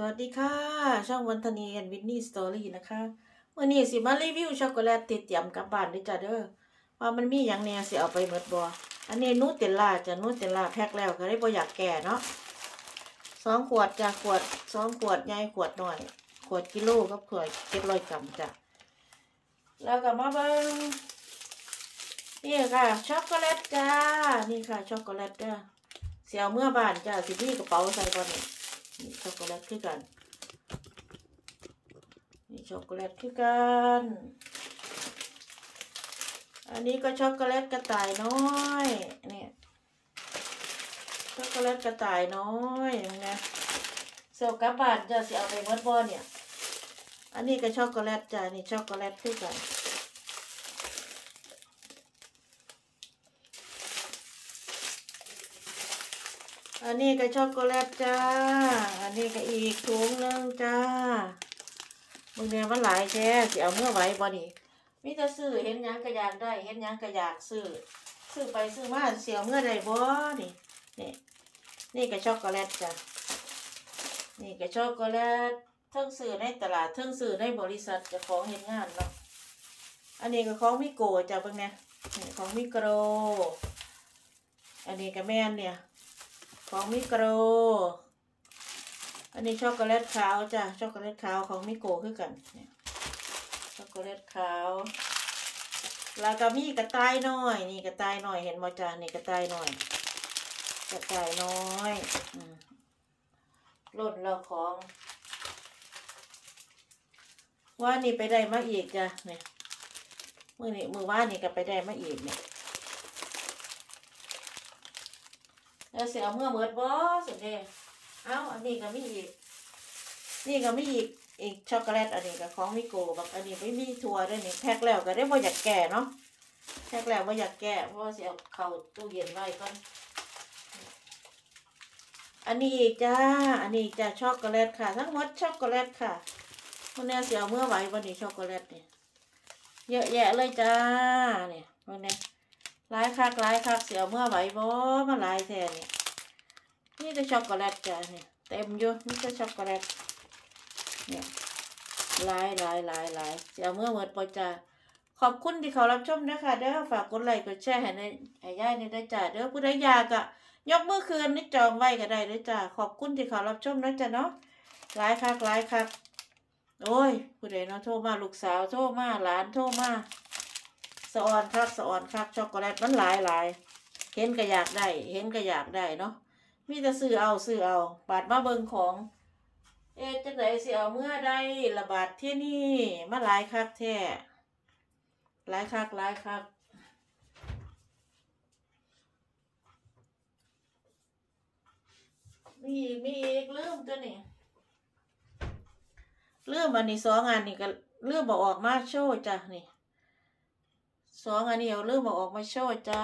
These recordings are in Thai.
สวัสดีค่ะ ช่องวันธนีแอนวินนี่สตอรี่นะคะวันนี้สิมารีวิวช็อกโกแลตติดเตรียมกลับบ้านด้วยจ้าเด้อว่ามันมีอย่างแน่สิเอาไปหมดบ่อันนี้นูเตลล่าจ้ะนูเตลล่าแพ็คแล้วก็ได้บ่อยากแก่เนาะสองขวดจ้ะขวดสองขวดใหญ่ขวดหน่อย ขวดกิโลกับขวดเจ็ดร้อยกรัมจ้ะแล้วก็มาเบิ่งนี่ค่ะช็อกโกแลตจ้านี่ค่ะช็อกโกแลตจ้าเสียวเมื่อบ้านจ้าสิมีกระเป๋าใส่ก่อนนี่ นี่ช็อกโกแลตคือกันนี่ช็อกโกแลตคือกัน อันนี้ก็ช็อกโกแลตกระต่ายน้อยเนี่ยช็อกโกแลตกระต่ายน้อยนะเซลกับบาทจะเสิเอาไปเมื่อบ่เนี่ย อันนี้ก็ช็อกโกแลตจ้ะนี่ช็อกโกแลตคือกัน อันนี้ก็ช็อกโกแลตจ้า อันนี้ก็อีกถุงนึงจ้ามึงเนี่ยมันหลายแท้สิเอาเมื่อไหว้บ่นี่มีแต่ซื้อเห็นยังก็อยากได้เห็นยังก็อยากซื้อซื้อไปซื้อมาเสียวเมื่อใดบ่นี่นี่นี่ก็ช็อกโกแลตจ้ะนี่ก็ช็อกโกแลตเทั้งซื้อในตลาดเทั้งซื้อในบริษัทจะของเห็นงานเนาะอันนี้ก็ของมิโกะจ้ะเบิ่งเนี่ยของมิโกรอันนี้ก็แม่นเนี่ย ของมิโกร อันนี้ช็อกโกแลตขาวจ้ะ ช็อกโกแลตขาวของมิโกะคือกันเนี่ยช็อกโกแลตขาวแล้วก็มีกระต่ายน้อย นี่กระต่ายน้อย เห็นบ่จ้ะนี่กระต่ายน้อย กระต่ายน้อยอล่นเราของ ว่านี่ไปได้มาอีกจ้ะเนี่ยมือนี่มือว่านี่ก็ไปได้มาอีกเนี่ย แล้วเสียเมื่อเมิดบ่สุดเด้เอ้าอันนี้ก็มีอีก นี่ก็มีอีกอีกช็อกโกแลตอันนี้ก็ของมิโกะบักอันนี้ไม่มีถั่วด้วยนี่แพ็คแล้วก็ได้บ่อยากแก่เนาะแพ็คแล้วบ่อยากแก่เพราะว่าสิเอาเข้าตู้เย็นไว้ก่อนอันนี้อีกจ้า อันนี้จ้าช็อกโกแลตค่ะ ทั้งหมดช็อกโกแลตค่ะมันแน่เสียเมื่อไหววันนี้ช็อกโกแลตเนี่ยเยอะแยะเลยจ้าเนี่ยมันนี่ หลายคักหลายคักเสียวเมื่อไหวบ่มาหลายแท้เนี่นี่จะช็อกโกแลตจ้ะเนี่ยเต็มอยู่นี่จะช็อกโกแลตเนี่ยหลายหลายหลายหลายเสียวเมื่อหมดปอจ้าขอบคุณที่เขารับชมนะคะเด้อฝากกดไลค์กดแชร์ให้ในให้ย่ายในได้จ้าเด้อผู้ใดอยากอะยกมือคืนนี่จองไว้ก็ได้เด้อจ้าขอบคุณที่เขารับชมนะจ้ะเนาะหลายคักหลายคักโอ้ยผู้ใดเนาะโทรมาลูกสาวโทรมาหลานโทรมา สะออนคักสะออนคักช็อกโกแลตมันหลายหลายเห็นก็อยากได้ เห็นก็อยากได้เนาะมีแต่ซื้อเอาซื้อเอาบาดมาเบิงของ เอ๊ะจังไดสิเอาเมื่อได้ระบาดที่นี่มาหลายคักแท้หลายคักหลายคักมีอีกมีอีกลืมตัวนี้ลืมอันนี้สองอันนี้ก็ลืมบอกออกมาโชว์จ้ะนี่ สองอันนี้เอาเริ่มอาออกมาโชว์จ้า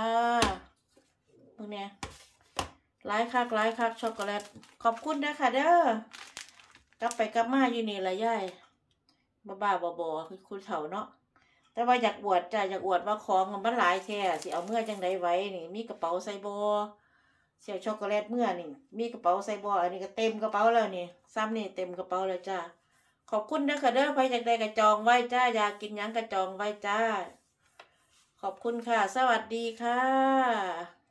พวกเนี้ยหลายคักหลายคักช็อกโกแลต ขอบคุณนะคะเด้อกลับไปกลับมาอยู่นี่ละย่ายบ้าบ้าบอบอคือคุณเฒ่าเนาะแต่ว่าอยากอวดจ้ะอยากอวดว่าของมันหลายแท้สิเอาเมื่อจังไดไว้นี่ มีกระเป๋าใส่บอเสียวช็อกโกแลตเมื่อนี่มีกระเป๋าใส่บออันนี้ก็เต็มกระเป๋าแล้วนี่ซ้ำนี่เต็มกระเป๋าแล้วจ้าขอบคุณนะคะเด้อไปจากใดกระจองไว้จ้าอยากกินยังกระจองไว้จ้า ขอบคุณค่ะ สวัสดีค่ะ